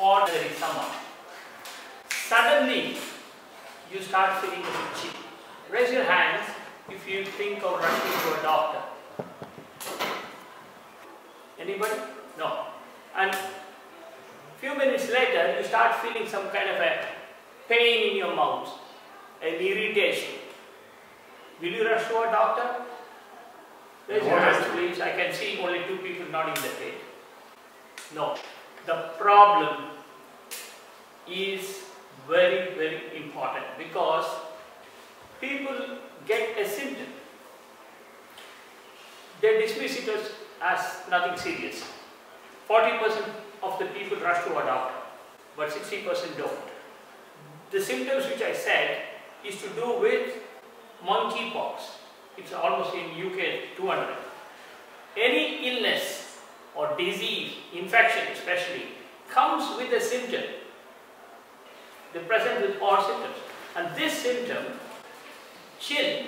or there is someone. Suddenly, you start feeling a bit chill. Raise your hands if you think of rushing to a doctor. Anybody? No. And few minutes later, you start feeling some kind of a pain in your mouth, an irritation. Will you rush to a doctor? Raise your hands, please. I can see only two people nodding their head. No. The problem is very, very important because people get a symptom. They dismiss it as, as nothing serious. 40% of the people rush to a doctor, but 60% don't. The symptoms which I said is to do with monkeypox. It's almost in UK 200. Any illness or disease, infection especially, comes with a symptom. They present with all symptoms. And this symptom, chill,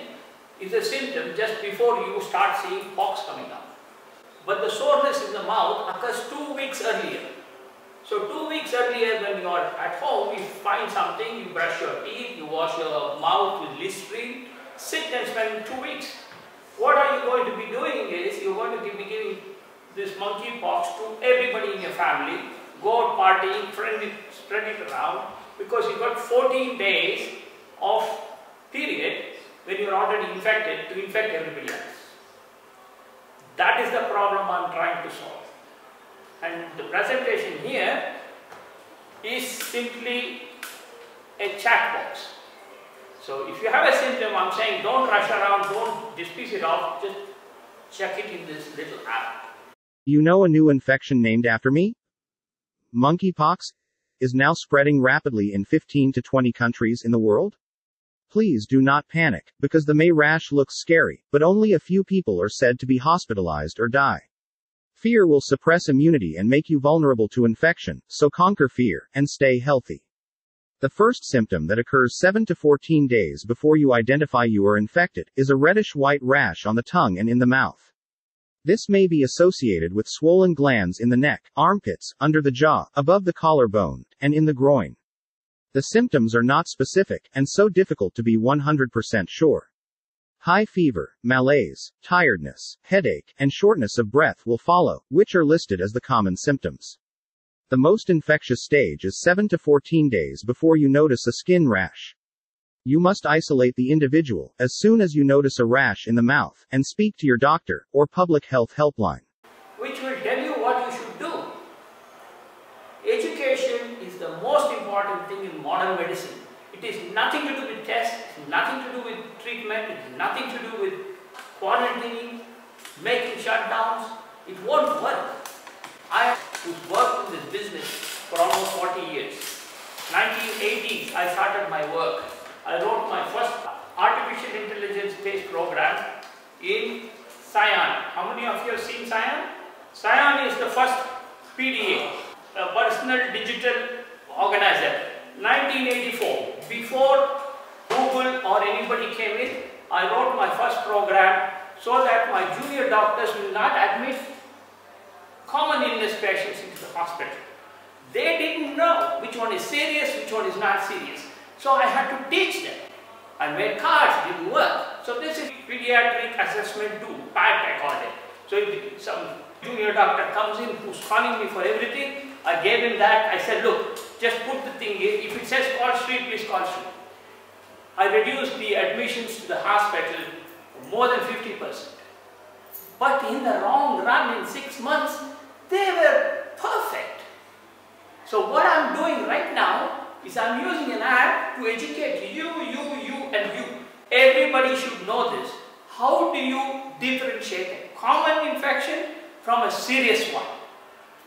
is a symptom just before you start seeing pox coming up. But the soreness in the mouth occurs two weeks earlier. So two weeks earlier when you are at home, you find something, you brush your teeth, you wash your mouth with Listerine, sit and spend two weeks. What are you going to be doing is, you're going to be giving this monkeypox to everybody in your family, go out partying, spread it, around, because you got 14 days of period when you're already infected to infect everybody else. That is the problem I'm trying to solve. And the presentation here is simply a chat box. So if you have a symptom, I'm saying don't rush around, don't dismiss it off, just check it in this little app. You know a new infection named after me? Monkeypox is now spreading rapidly in 15 to 20 countries in the world. Please do not panic, because the May rash looks scary, but only a few people are said to be hospitalized or die. Fear will suppress immunity and make you vulnerable to infection, so conquer fear and stay healthy. The first symptom that occurs 7 to 14 days before you identify you are infected is a reddish white rash on the tongue and in the mouth. This may be associated with swollen glands in the neck, armpits, under the jaw, above the collarbone, and in the groin. The symptoms are not specific, and so difficult to be 100% sure. High fever, malaise, tiredness, headache, and shortness of breath will follow, which are listed as the common symptoms. The most infectious stage is 7 to 14 days before you notice a skin rash. You must isolate the individual as soon as you notice a rash in the mouth and speak to your doctor or public health helpline. which will tell you what you should do. Education is the most important thing in modern medicine. It is nothing to do with tests, nothing to do with treatment, it's nothing to do with quarantining, making shutdowns. It won't work. I have worked in this business for almost 40 years. 1980s, I started my work. I wrote my first artificial intelligence based program in Psion. How many of you have seen Psion? Psion is the first PDA, a personal digital organizer. 1984, before Google or anybody came in, I wrote my first program so that my junior doctors will not admit common illness patients into the hospital. They didn't know which one is serious, which one is not serious. So I had to teach them. I made cards, didn't work. So this is pediatric assessment tool, PAT I call it. So if some junior doctor comes in who's calling me for everything, I gave him that. I said, look, just put the thing in. If it says call street, please call street. I reduced the admissions to the hospital more than 50%. But in the long run, in six months, they were perfect. So what I'm doing right now is I'm using an app to educate you, you, you and you. Everybody should know this. How do you differentiate a common infection from a serious one?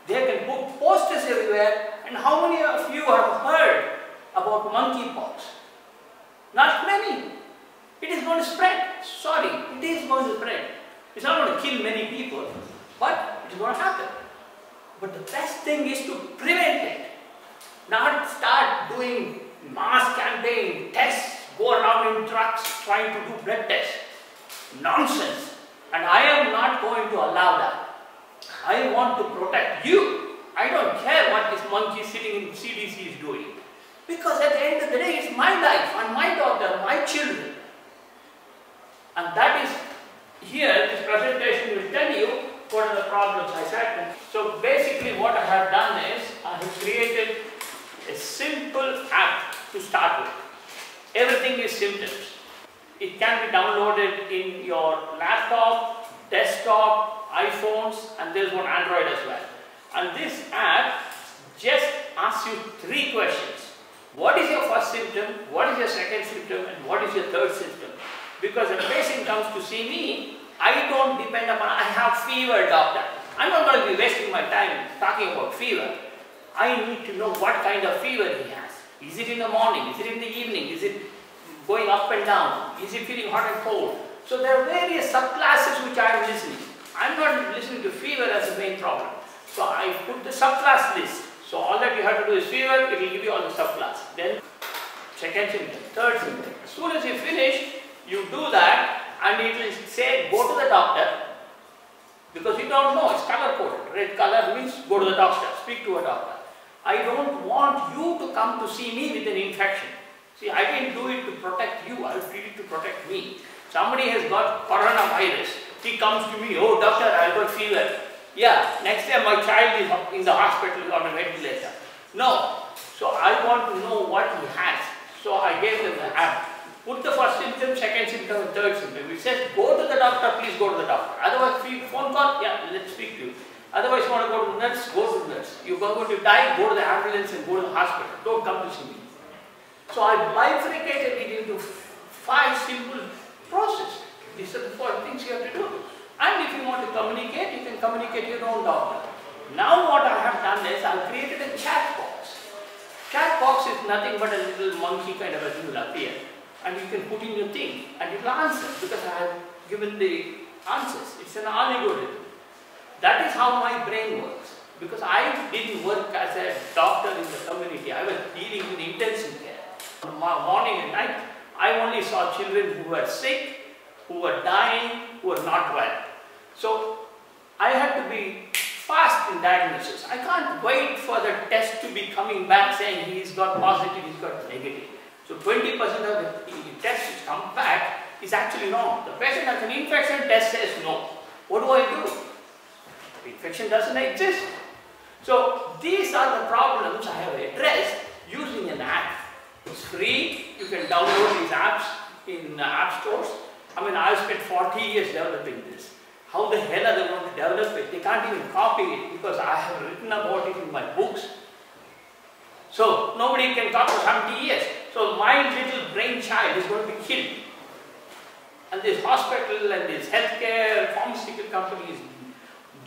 They can put posters everywhere and how many of you have heard about monkeypox? Not many. It is going to spread. Sorry, it is going to spread. It's not going to kill many people, but it is going to happen. But the best thing is to prevent it. Not start doing mass campaign, tests, go around in trucks trying to do blood tests. Nonsense. And I am not going to allow that. I want to protect you. I don't care what this monkey sitting in CDC is doing. Because at the end of the day, it's my life and my daughter, my children. And that is here, this presentation will tell you what are the problems I said. So basically what I have done is, I have created a simple app to start with. Everything is symptoms. It can be downloaded in your laptop, desktop, iPhones, and there's one Android as well. And this app just asks you three questions. What is your first symptom? What is your second symptom? And what is your third symptom? Because a patient comes to see me, I don't depend upon, I have fever doctor. I'm not going to be wasting my time talking about fever. I need to know what kind of fever he has. Is it in the morning? Is it in the evening? Is it going up and down? Is he feeling hot and cold? So there are various subclasses which I am listening. I'm not listening to fever as the main problem. So I put the subclass list. So all that you have to do is fever, it will give you all the subclass. Then second symptom, third symptom. As soon as you finish, you do that and it will say go to the doctor because you don't know, it's color coded. Red color means go to the doctor, speak to a doctor. I don't want you to come to see me with an infection. See, I didn't do it to protect you, I did it to protect me. Somebody has got coronavirus. He comes to me, oh doctor, I got fever. Yeah, next day my child is in the hospital on a ventilator. No. So I want to know what he has. So I gave them the app. Put the first symptom, second symptom, third symptom. We said, go to the doctor, please go to the doctor. Otherwise, phone call, yeah, let's speak to you. Otherwise, you want to go to nurse, go to nurse. You're going to die, go to the ambulance and go to the hospital. Don't come to see me. So I bifurcated it into five simple processes. These are the four things you have to do. And if you want to communicate, you can communicate your own doctor. Now what I have done is I've created a chat box. Chat box is nothing but a little monkey kind of a thing will appear. And you can put in your thing and it will answer because I have given the answers. It's an algorithm. That is how my brain works. Because I didn't work as a doctor in the community. I was dealing with intensive care. Morning and night, I only saw children who were sick, who were dying, who were not well. So I had to be fast in diagnosis. I can't wait for the test to be coming back saying he's got positive, he's got negative. So 20% of the tests which come back is actually wrong. The patient has an infection, test says no. What do I do? Infection doesn't exist. So these are the problems I have addressed using an app. It's free. You can download these apps in app stores. I mean, I've spent 40 years developing this. How the hell are they going to develop it? They can't even copy it because I have written about it in my books. So nobody can talk for 70 years. So my little brainchild is going to be killed. And this hospital and this healthcare, pharmaceutical companies,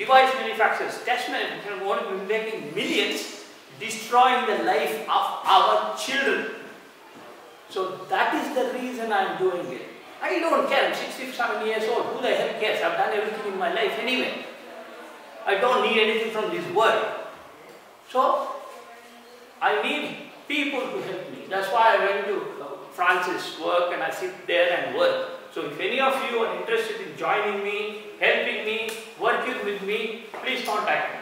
device manufacturers, test manufacturers going to making millions, destroying the life of our children. So that is the reason I am doing it. I don't care, I'm 67 years old, who the hell cares? I've done everything in my life anyway. I don't need anything from this world. So, I need people to help me. That's why I went to uh, Francis' work and I sit there and work. So if any of you are interested in joining me, helping me, working with me, please contact me.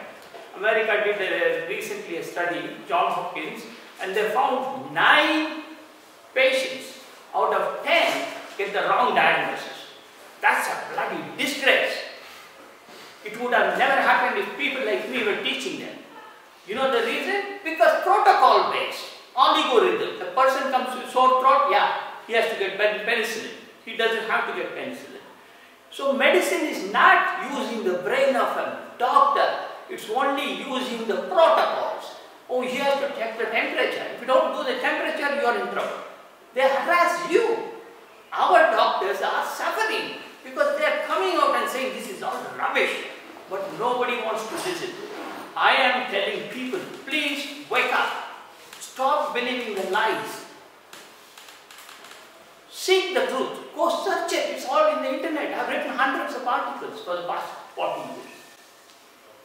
America did a, recently a study, Johns Hopkins, and they found nine patients out of ten get the wrong diagnosis. That's a bloody disgrace. It would have never happened if people like me were teaching them. You know the reason? Because protocol based, algorithm. The person comes with sore throat, yeah, he has to get penicillin. He doesn't have to get penicillin. So medicine is not using the brain of a doctor. It's only using the protocols. Oh, he has to check the temperature. If you don't do the temperature, you are in trouble. They harass you. Our doctors are suffering because they are coming out and saying this is all rubbish. But nobody wants to listen. I am telling people, please wake up. Stop believing the lies. Seek the truth. Go search it. It's all in the internet. I've written hundreds of articles for the past 40 years.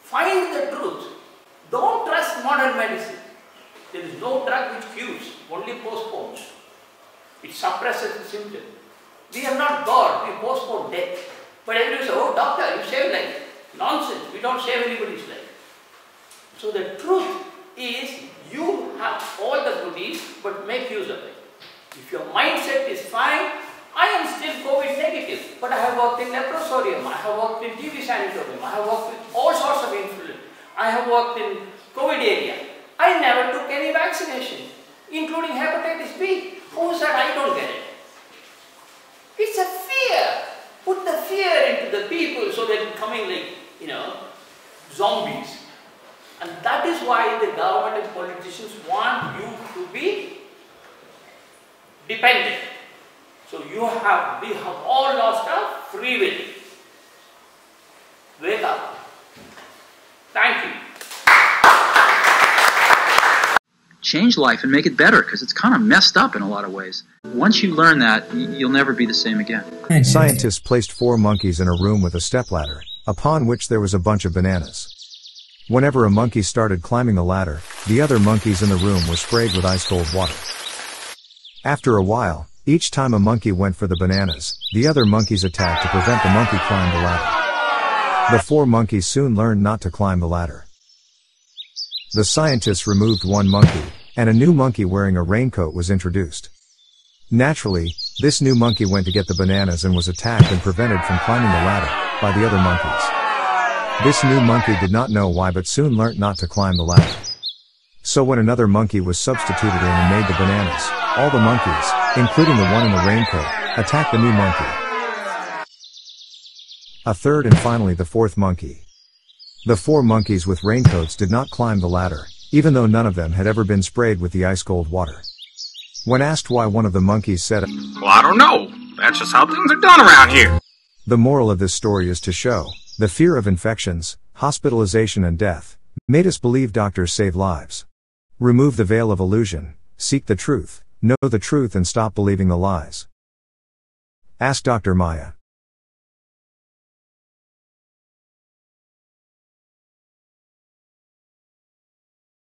Find the truth. Don't trust modern medicine. There is no drug which cures, only postpones. It suppresses the symptom. We are not God, we postpone death. But everybody says, oh doctor, you save life. Nonsense, we don't save anybody's life. So the truth is you have all the goodies, but make use of it. If your mindset is fine, I am still COVID negative, but I have worked in leprosarium, I have worked in TB sanatorium, I have worked with all sorts of influence, I have worked in COVID area. I never took any vaccination, including hepatitis B. Who said I don't get it? It's a fear. Put the fear into the people so they're becoming like, you know, zombies. And that is why the government and politicians want you to be dependent. So you have, we have all lost our free will. Wake up. Thank you. change life and make it better because it's kind of messed up in a lot of ways. Once you learn that, you'll never be the same again. Scientists placed four monkeys in a room with a stepladder, upon which there was a bunch of bananas. Whenever a monkey started climbing the ladder, the other monkeys in the room were sprayed with ice cold water. After a while, each time a monkey went for the bananas, the other monkeys attacked to prevent the monkey climb the ladder. The four monkeys soon learned not to climb the ladder. The scientists removed one monkey, and a new monkey wearing a raincoat was introduced. Naturally, this new monkey went to get the bananas and was attacked and prevented from climbing the ladder by the other monkeys. This new monkey did not know why but soon learnt not to climb the ladder. So when another monkey was substituted in and made the bananas, all the monkeys, including the one in the raincoat, attacked the new monkey. A third and finally the fourth monkey, the four monkeys with raincoats did not climb the ladder, even though none of them had ever been sprayed with the ice cold water. When asked why one of the monkeys said, Well, I don't know. That's just how things are done around here. The moral of this story is to show, the fear of infections, hospitalization and death, made us believe doctors save lives. Remove the veil of illusion, seek the truth, know the truth and stop believing the lies. Ask Dr. Maya.